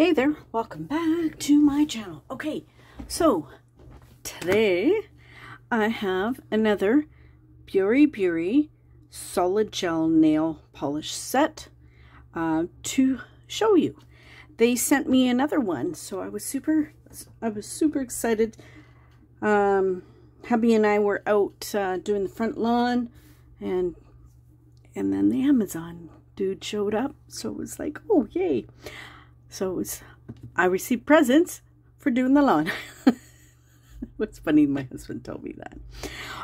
Hey there, welcome back to my channel. Okay, so today I have another Buriburi solid gel nail polish set uh, to show you. They sent me another one, so I was super, I was super excited. Um, hubby and I were out uh, doing the front lawn, and and then the Amazon dude showed up, so it was like, oh yay! So I received presents for doing the lawn. What's funny, my husband told me that.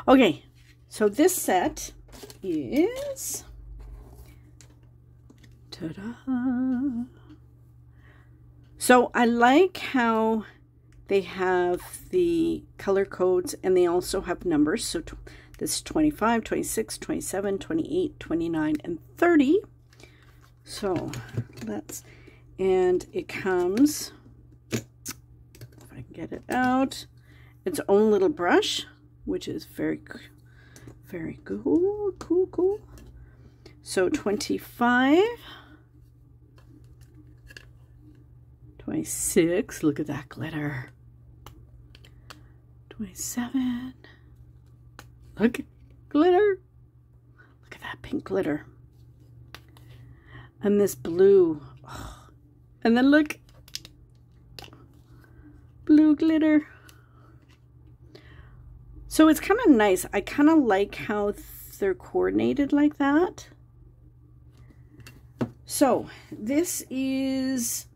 Okay, so this set is, ta-da! So I like how they have the color codes and they also have numbers. So this is 25, 26, 27, 28, 29, and 30. So that's, and it comes, if I can get it out, its own little brush, which is very, very cool, cool, cool. So 25, 26, look at that glitter. 27, look, glitter. Look at that pink glitter. And this blue. Oh. And then look, blue glitter. So it's kind of nice. I kind of like how they're coordinated like that. So this is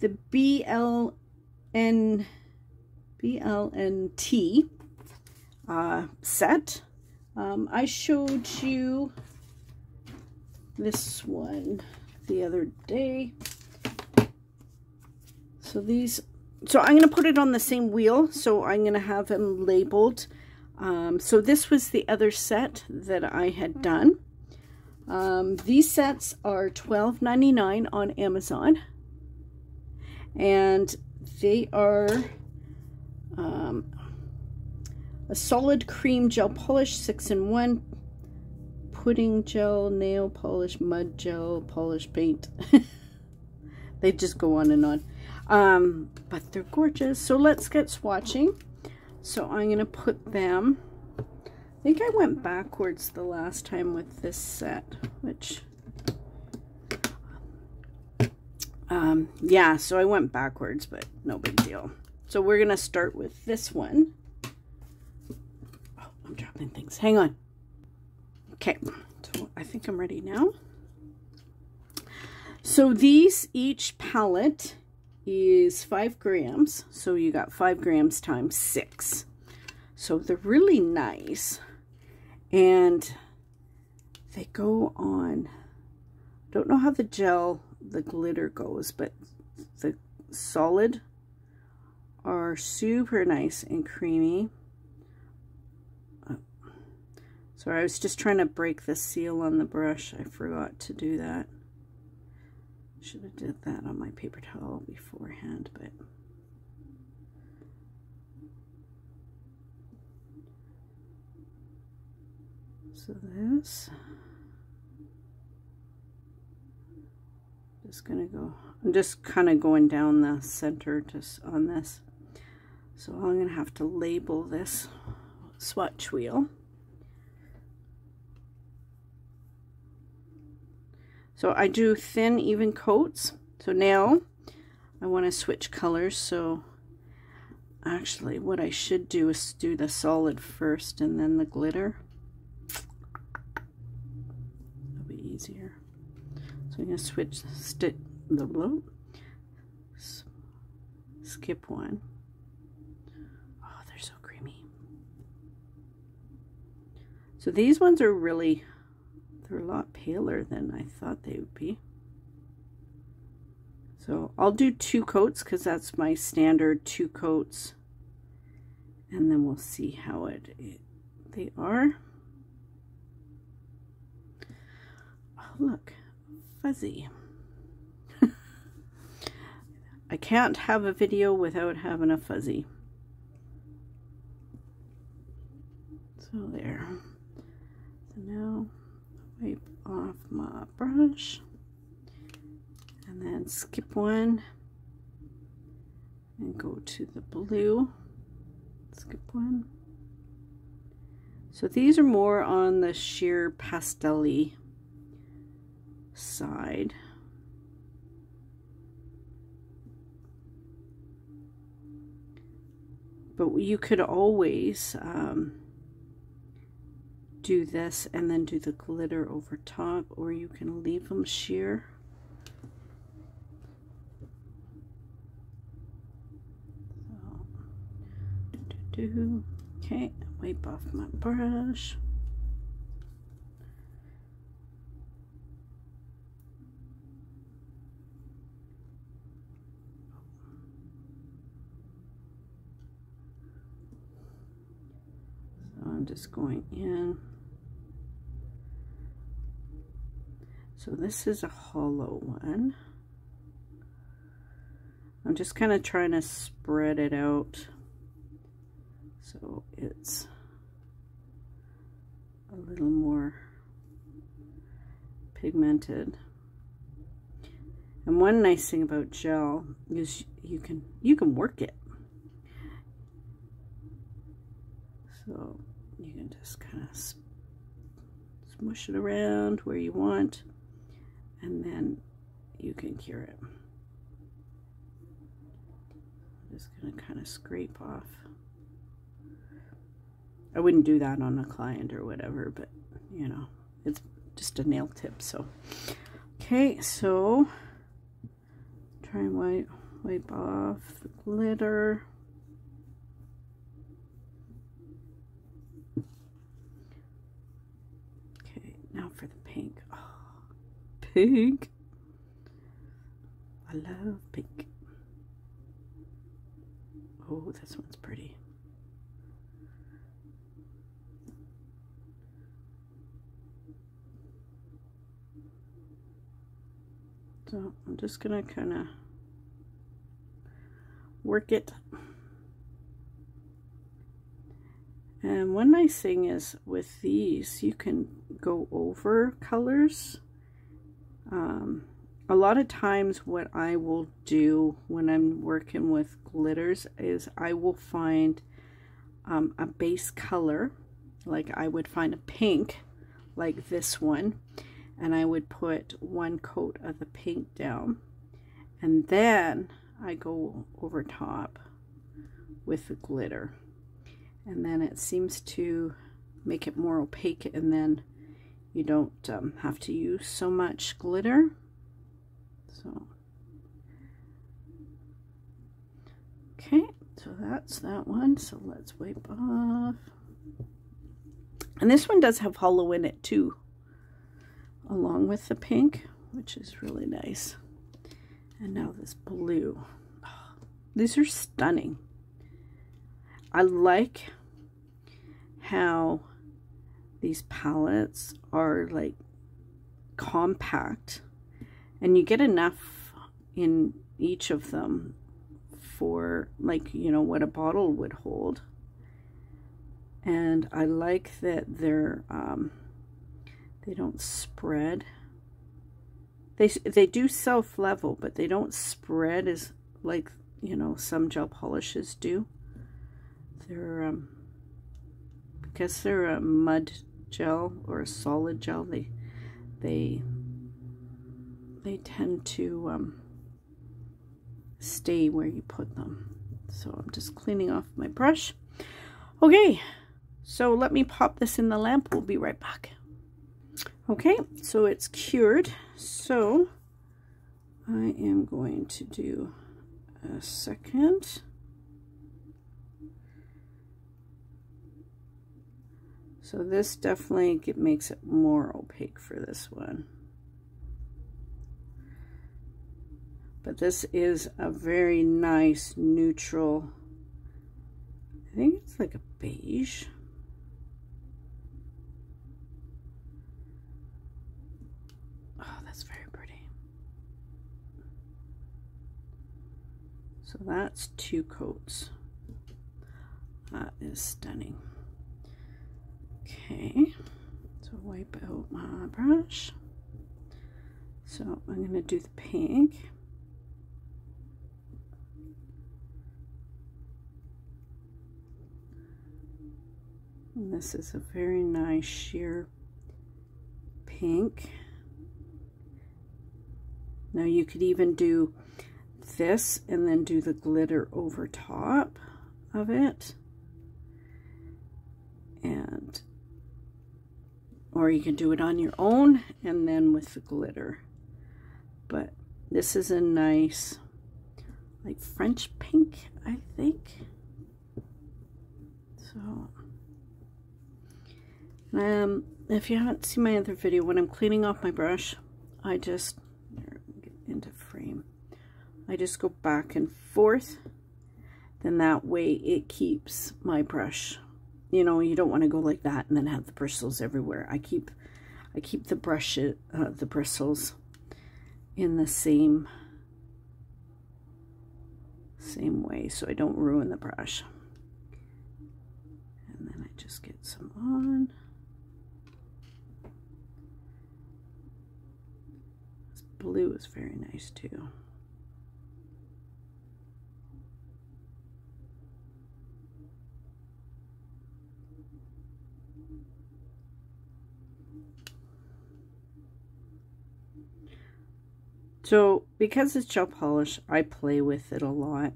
the BLN BLNT uh, set. Um, I showed you this one the other day. So these, so I'm going to put it on the same wheel. So I'm going to have them labeled. Um, so this was the other set that I had done. Um, these sets are $12.99 on Amazon and they are um, a solid cream gel polish, six in one, pudding gel, nail polish, mud gel, polish paint. they just go on and on. Um, but they're gorgeous. So let's get swatching. So I'm going to put them, I think I went backwards the last time with this set, which Um, yeah, so I went backwards, but no big deal. So we're going to start with this one. Oh, I'm dropping things. Hang on. Okay, so I think I'm ready now. So these, each palette is five grams. So you got five grams times six. So they're really nice. And they go on, don't know how the gel the glitter goes, but the solid are super nice and creamy. Oh. Sorry, I was just trying to break the seal on the brush. I forgot to do that. Should have did that on my paper towel beforehand, but... So this... just gonna go I'm just kind of going down the center just on this. So I'm gonna have to label this swatch wheel so I do thin even coats so now I want to switch colors so actually what I should do is do the solid first and then the glitter it'll be easier so I'm going to switch stitch the blue, skip one. Oh, they're so creamy. So these ones are really, they're a lot paler than I thought they would be. So I'll do two coats because that's my standard two coats. And then we'll see how it, it they are. Oh, look fuzzy. I can't have a video without having a fuzzy. So there. So now wipe off my brush and then skip one and go to the blue. Skip one. So these are more on the sheer pastel side. But you could always um, do this and then do the glitter over top or you can leave them sheer. Okay, wipe off my brush. So I'm just going in. So this is a holo one. I'm just kind of trying to spread it out so it's a little more pigmented. And one nice thing about gel is you can you can work it. So you can just kind of smush it around where you want and then you can cure it. I'm just going to kind of scrape off I wouldn't do that on a client or whatever, but you know, it's just a nail tip. So, okay, so try and wipe, wipe off the glitter. Okay, now for the pink. Pink. I love pink. Oh, this one's pretty. So I'm just going to kind of work it. And one nice thing is with these, you can go over colors. Um, a lot of times what I will do when I'm working with glitters is I will find um, a base color, like I would find a pink, like this one, and I would put one coat of the pink down. And then I go over top with the glitter. And then it seems to make it more opaque and then you don't um, have to use so much glitter so okay so that's that one so let's wipe off and this one does have holo in it too along with the pink, which is really nice. And now this blue. These are stunning. I like how these palettes are like compact and you get enough in each of them for like you know what a bottle would hold and I like that they're um, they don't spread. They, they do self-level, but they don't spread as like, you know, some gel polishes do. They're, um, because they're a mud gel or a solid gel, they, they, they tend to, um, stay where you put them. So I'm just cleaning off my brush. Okay, so let me pop this in the lamp. We'll be right back. Okay, so it's cured. So I am going to do a second. So this definitely it makes it more opaque for this one. But this is a very nice neutral, I think it's like a beige. Oh, that's very pretty. So that's two coats. That is stunning. Okay, so wipe out my brush. So I'm going to do the pink. And this is a very nice sheer pink. Now you could even do this and then do the glitter over top of it. Or you can do it on your own and then with the glitter. But this is a nice, like French pink, I think. So, um, if you haven't seen my other video, when I'm cleaning off my brush, I just, get into frame, I just go back and forth. Then that way it keeps my brush. You know, you don't want to go like that and then have the bristles everywhere. I keep, I keep the brush, uh, the bristles in the same, same way so I don't ruin the brush. And then I just get some on. This blue is very nice too. So because it's gel polish, I play with it a lot.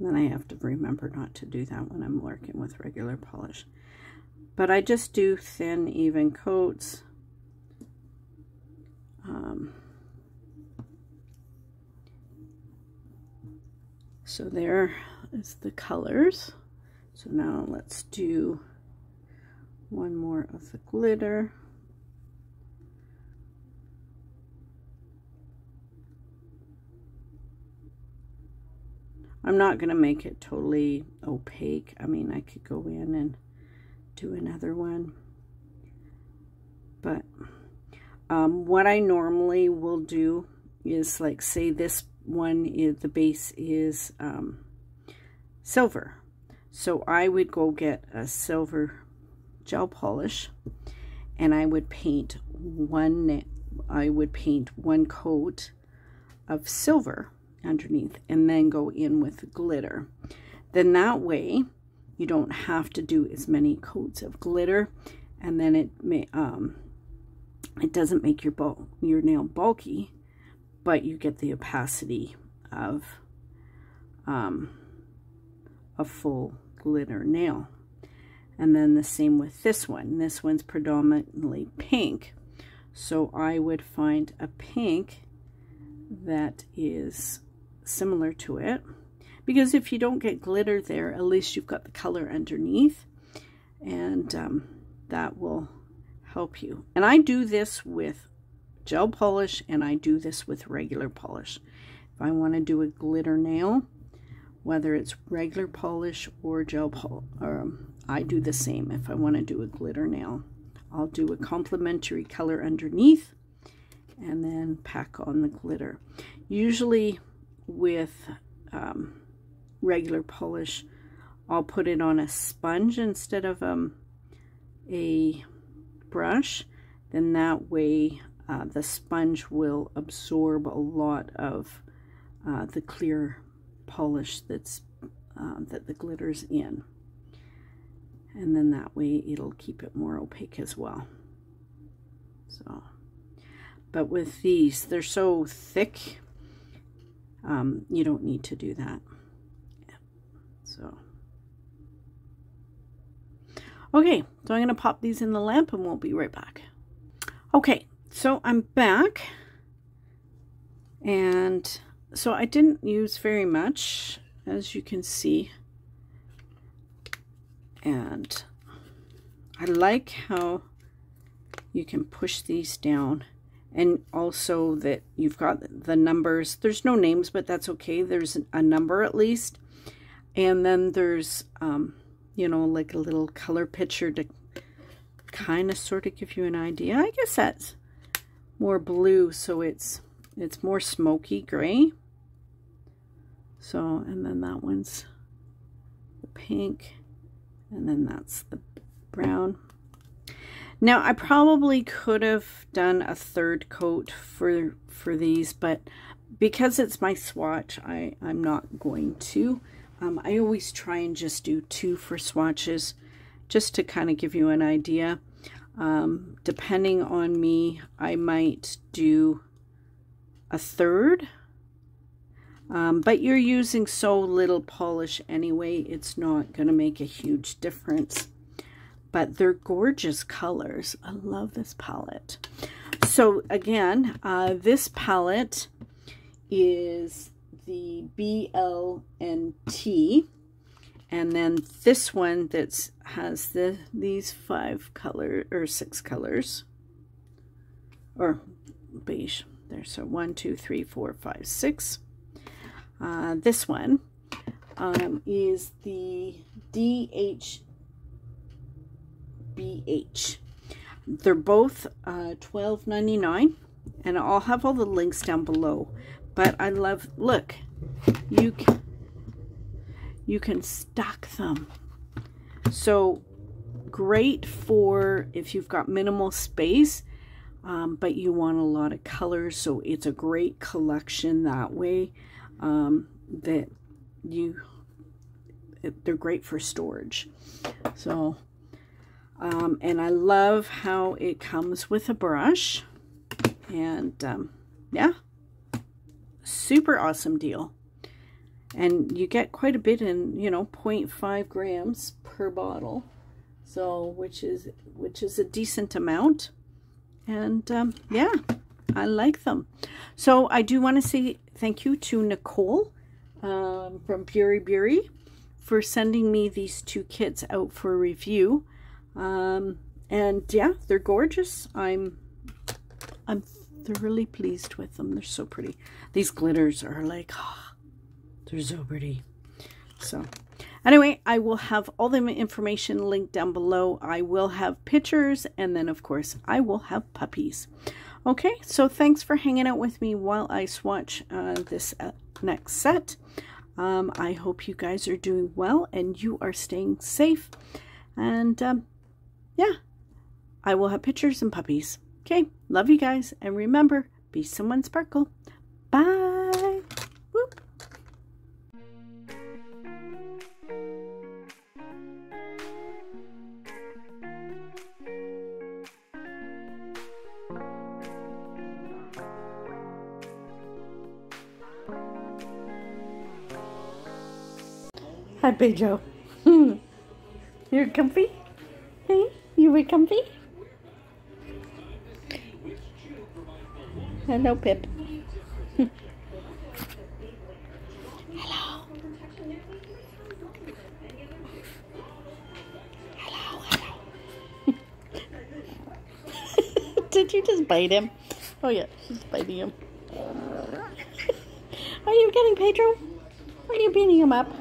Then I have to remember not to do that when I'm working with regular polish. But I just do thin, even coats. Um, So there is the colors. So now let's do one more of the glitter. I'm not going to make it totally opaque. I mean, I could go in and do another one. But um, what I normally will do is like say this one is the base is um, silver. So I would go get a silver gel polish and I would paint one I would paint one coat of silver underneath and then go in with glitter. Then that way you don't have to do as many coats of glitter and then it may um it doesn't make your your nail bulky but you get the opacity of um, a full glitter nail. And then the same with this one. This one's predominantly pink. So I would find a pink that is similar to it. Because if you don't get glitter there, at least you've got the color underneath. And um, that will help you. And I do this with gel polish and I do this with regular polish. If I want to do a glitter nail, whether it's regular polish or gel polish, um, I do the same if I want to do a glitter nail. I'll do a complementary color underneath and then pack on the glitter. Usually with um, regular polish, I'll put it on a sponge instead of um, a brush. Then that way uh, the sponge will absorb a lot of uh, the clear polish that's uh, that the glitter's in. And then that way it'll keep it more opaque as well. So, but with these, they're so thick, um, you don't need to do that. Yeah. So, okay, so I'm going to pop these in the lamp and we'll be right back. Okay, so I'm back and so I didn't use very much as you can see and I like how you can push these down and also that you've got the numbers there's no names but that's okay there's a number at least and then there's um, you know like a little color picture to kind of sort of give you an idea I guess that's more blue, so it's it's more smoky gray. So, and then that one's the pink, and then that's the brown. Now, I probably could have done a third coat for for these, but because it's my swatch, I, I'm not going to. Um, I always try and just do two for swatches just to kind of give you an idea. Um, depending on me, I might do a third. Um, but you're using so little polish anyway, it's not going to make a huge difference. But they're gorgeous colors. I love this palette. So again, uh, this palette is the BL and T. And then this one that has the these five color or six colors or beige there. So one, two, three, four, five, six. Uh, this one um, is the DHBH. They're both uh, $12.99 and I'll have all the links down below. But I love, look, you can, you can stack them. So great for if you've got minimal space, um, but you want a lot of colors. So it's a great collection that way um, that you, they're great for storage. So, um, and I love how it comes with a brush. And um, yeah, super awesome deal. And you get quite a bit in you know 0.5 grams per bottle. So which is which is a decent amount. And um, yeah I like them. So I do want to say thank you to Nicole um, from Bury for sending me these two kits out for review um, and yeah they're gorgeous I'm I'm thoroughly pleased with them they're so pretty these glitters are like oh, they're so pretty. So anyway, I will have all the information linked down below. I will have pictures and then of course I will have puppies. Okay, so thanks for hanging out with me while I swatch uh, this uh, next set. Um, I hope you guys are doing well and you are staying safe. And um, yeah, I will have pictures and puppies. Okay, love you guys. And remember, be someone sparkle. Bye. Hi, Pedro. You're comfy? Were comfy? Hello, uh, Pip. hello. Hello, hello. Did you just bite him? Oh, yeah, she's biting him. Are you getting Pedro? Are you beating him up?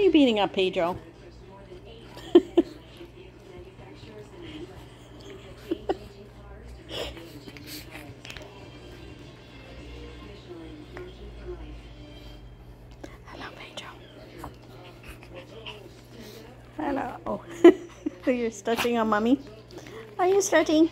Are you beating up Pedro? Hello, Pedro. Hello. You're stretching on mommy? Are you stretching?